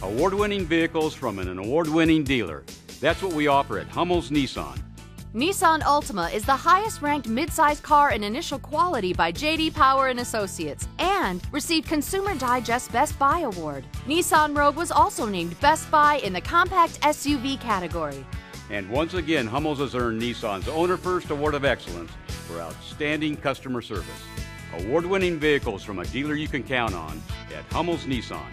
Award winning vehicles from an award winning dealer. That's what we offer at Hummel's Nissan. Nissan Altima is the highest ranked midsize car in initial quality by JD Power and Associates and received Consumer Digest Best Buy award. Nissan Rogue was also named Best Buy in the compact SUV category. And once again, Hummel's has earned Nissan's Owner First Award of Excellence for outstanding customer service. Award winning vehicles from a dealer you can count on at Hummel's Nissan.